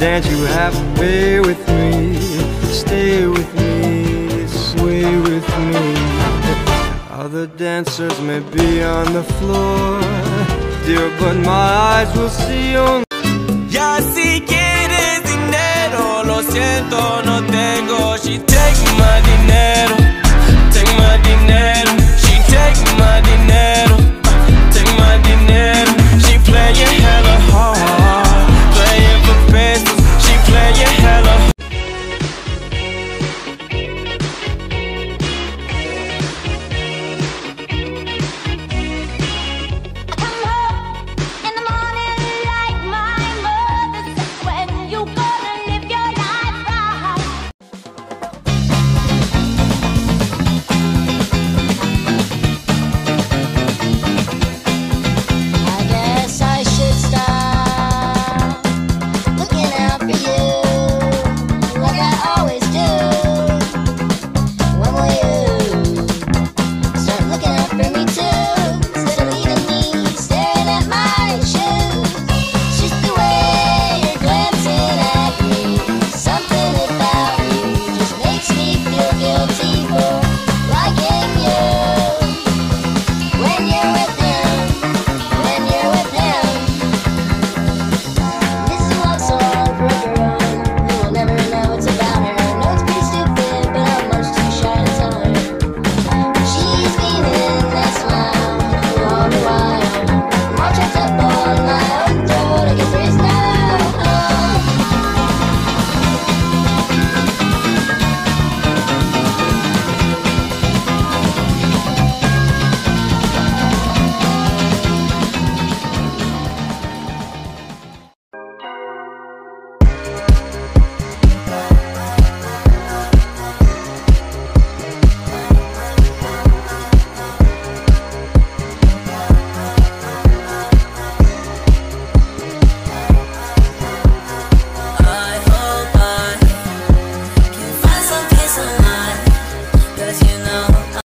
that you have a way with me, stay with me, sway with me. Other dancers may be on the floor, dear, but my eyes will see only.